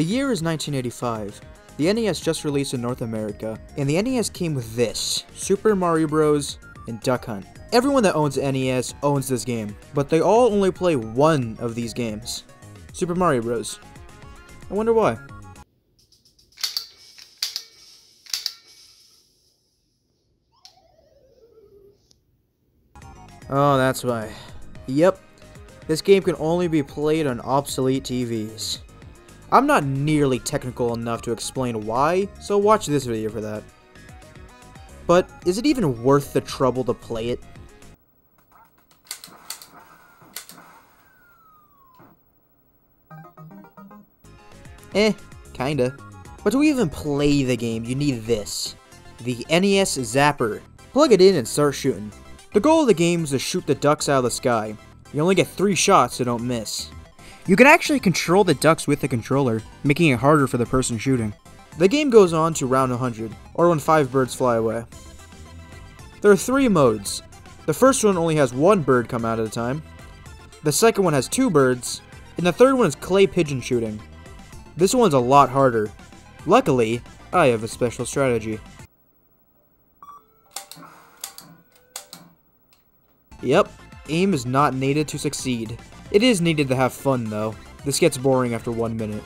The year is 1985. The NES just released in North America, and the NES came with this Super Mario Bros. and Duck Hunt. Everyone that owns NES owns this game, but they all only play one of these games Super Mario Bros. I wonder why. Oh, that's why. Yep, this game can only be played on obsolete TVs. I'm not nearly technical enough to explain why, so watch this video for that. But is it even worth the trouble to play it? Eh, kinda. But to even play the game, you need this. The NES Zapper. Plug it in and start shooting. The goal of the game is to shoot the ducks out of the sky. You only get 3 shots so don't miss. You can actually control the ducks with the controller, making it harder for the person shooting. The game goes on to round 100, or when 5 birds fly away. There are 3 modes. The first one only has one bird come out at a time, the second one has 2 birds, and the third one is clay pigeon shooting. This one's a lot harder. Luckily, I have a special strategy. Yep, aim is not needed to succeed. It is needed to have fun though. This gets boring after one minute.